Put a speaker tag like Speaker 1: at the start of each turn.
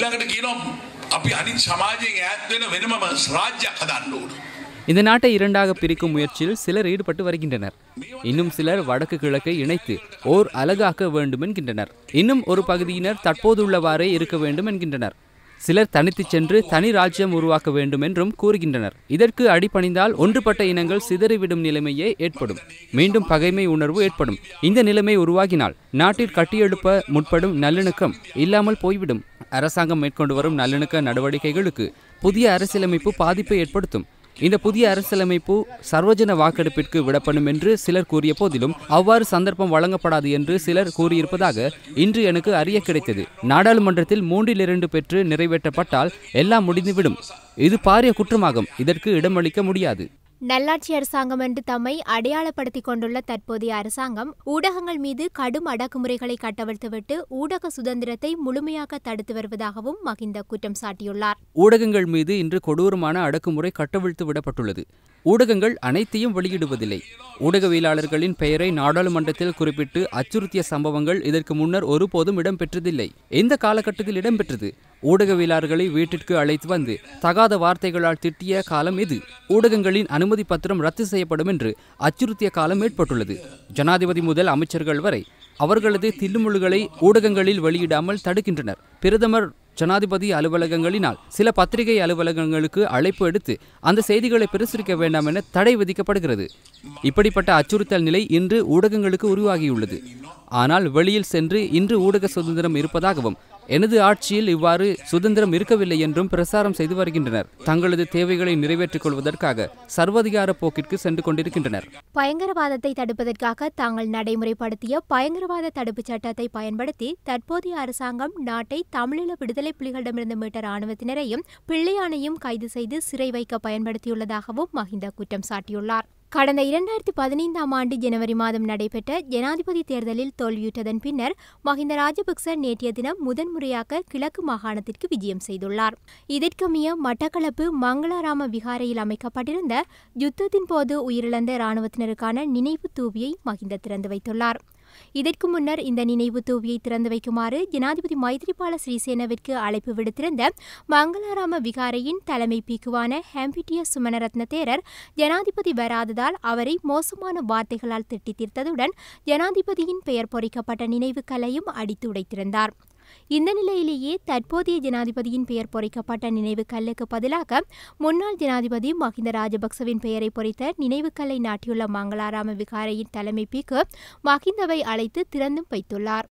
Speaker 1: ඊළඟට කියනවා අපි අනිත් සමාජයෙන් ඈත් වෙන වෙනම රාජ්‍යයක් හදන්න ඕන.
Speaker 2: இந்த நாட்டை இரண்டாக பிரிக்கும் முயற்சியில் சிலர் ஈடுபட்டு வருகின்றனர் இன்னும் சிலர் வடக்கு கிழக்கை இணைத்து ஓர் அலகாக்க வேண்டும் என்கின்றனர் இன்னும் ஒரு பகுதியினர் தற்போதுள்ளவாறே இருக்க வேண்டும் என்கின்றனர் சிலர் தனித்துச் சென்று தனி ராஜ்யம் உருவாக்க வேண்டும் என்றும் கூறுகின்றனர். இதற்கு அடிபணிந்தால் ஒன்றுபட்ட இனங்கள் சிதறிவிடும் நிலைமையே ஏற்படும். மீண்டும் பகைமை உணர்வு ஏற்படும். இந்த நிலைமை உருவாகினால் நாட்டில் கட்டியெழுப்ப முற்படும் நல்லிணக்கம் இல்லாமல் போய்விடும். அரசாங்கம் மேற்கொண்டு வரும் நல்லிணக்க நடவடிக்கைகளுக்கு புதிய அரசியலமைப்பு பாதிப்பை ஏற்படுத்தும். இந்த புதிய அரசியலமைப்பு சர்வஜன வாக்கெடுப்பிற்கு விடப்படும் என்று சிலர் கூறிய போதிலும் அவ்வாறு சந்தர்ப்பம் வழங்கப்படாது என்று சிலர் கூறியிருப்பதாக இன்று எனக்கு அறிய கிடைத்தது. நாடாளுமன்றத்தில் மூன்றில் இரண்டு பெற்று நிறைவேற்றப்பட்டால் எல்லாம் முடிந்துவிடும். இது பாரிய குற்றமாகும். இதற்கு இடமளிக்க முடியாது.
Speaker 3: நல்லாட்சி அரசாங்கம் என்று தம்மை அடையாளப்படுத்திக் கொண்டுள்ள தற்போதைய அரசாங்கம் ஊடகங்கள் மீது கடும் அடக்குமுறைகளை கட்டவிழ்த்துவிட்டு ஊடக சுதந்திரத்தை முழுமையாக தடுத்து வருவதாகவும் மகிந்த குற்றம் சாட்டியுள்ளார்.
Speaker 2: ஊடகங்கள் மீது இன்று கொடூரமான அடக்குமுறை கட்டவிழ்த்து விடப்பட்டுள்ளது. ஊடகங்கள் அனைத்தையும் வெளியிடுவதில்லை. ஊடகவியலாளர்களின் பெயரை நாடாளுமன்றத்தில் குறிப்பிட்டு அச்சுறுத்திய சம்பவங்கள் இதற்கு முன்னர் ஒருபோதும் இடம்பெற்றதில்லை. எந்த காலகட்டத்தில் இடம்பெற்றது? ஊடகவியலாளர்களை வீட்டிற்கு அழைத்து வந்து தகாத வார்த்தைகளால் திட்டிய காலம் இது ஊடகங்களின் அனுமதி பத்திரம் ரத்து செய்யப்படும் என்று அச்சுறுத்திய காலம் ஏற்பட்டுள்ளது. ஜனாதிபதி முதல் அமைச்சர்கள் வரை அவர்களது தில்லுமுழுகளை ஊடகங்களில் வெளியிடாமல் தடுக்கின்றனர். பிரதமர் ஜனாதிபதி அலுவலகங்களினால் சில பத்திரிகை அலுவலகங்களுக்கு அழைப்பு எடுத்து அந்த செய்திகளை பிரசுரிக்க வேண்டாம் என தடை விதிக்கப்படுகிறது. இப்படிப்பட்ட அச்சுறுத்தல் நிலை இன்று ஊடகங்களுக்கு உருவாகியுள்ளது. ஆனால் வெளியில் சென்று இன்று ஊடக சுதந்திரம் இருப்பதாகவும் எனது ஆட்சியில் இவ்வாறு சுதந்திரம் இருக்கவில்லை என்றும் பிரசாரம் செய்து வருகின்றனர். தங்களது தேவைகளை நிறைவேற்றிக் கொள்வதற்காக சர்வதிகார போக்கிற்கு சென்று கொண்டிருக்கின்றனர்.
Speaker 3: பயங்கரவாதத்தை தடுப்பதற்காக தாங்கள் நடைமுறைப்படுத்திய பயங்கரவாத தடுப்புச் சட்டத்தை பயன்படுத்தி தற்போதைய அரசாங்கம் நாட்டை தமிழீழ விடுதலை புலிகளிடமிருந்து மீட்ட ராணுவத்தினரையும் பிள்ளையானையும் கைது செய்து சிறை வைக்க பயன்படுத்தியுள்ளதாகவும் மஹிந்த குற்றம் சாட்டியுள்ளார். கடந்த இரண்டாயிரத்தி பதினைந்தாம் ஆண்டு ஜனவரி மாதம் நடைபெற்ற ஜனாதிபதி தேர்தலில் தோல்வியுற்றதன் பின்னர் மஹிந்த ராஜபக்ச நேற்றைய தினம் முதன்முறையாக கிழக்கு மாகாணத்திற்கு விஜயம் செய்துள்ளார். இதற்கமைய மட்டக்களப்பு மங்களாராம விகாரையில் அமைக்கப்பட்டிருந்த யுத்தத்தின் போது உயிரிழந்த இராணுவத்தினருக்கான நினைவு தூவியை மஹிந்த திறந்து வைத்துள்ளார். இதற்கு முன்னர் இந்த நினைவு தூவியை திறந்து வைக்குமாறு ஜனாதிபதி மைத்ரிபால சிறிசேனவிற்கு அழைப்பு விடுத்திருந்த மங்களாராம விகாரையின் தலைமை பீக்குவான ஹேம்பிட்டிய சுமனரத்ன தேரர் ஜனாதிபதி வராததால் அவரை மோசமான வார்த்தைகளால் திட்டி தீர்த்ததுடன் ஜனாதிபதியின் பெயர் பொறிக்கப்பட்ட நினைவு கலையும் அடித்து உடைத்திருந்தார். இந்த நிலையிலேயே தற்போதைய ஜனாதிபதியின் பெயர் பொறிக்கப்பட்ட நினைவு கல்லுக்கு பதிலாக முன்னாள் ஜனாதிபதி மஹிந்த ராஜபக்சவின் பெயரை பொறித்த நினைவு கல்லை நாட்டியுள்ள மங்களாராம விகாரையின் தலைமை பிக்கு மஹிந்தவை அழைத்து திறந்தும் வைத்துள்ளார்.